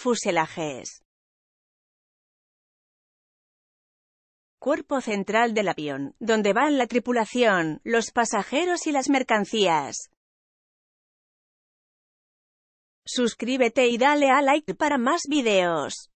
fuselajes. Cuerpo central del avión, donde van la tripulación, los pasajeros y las mercancías. Suscríbete y dale a like para más videos.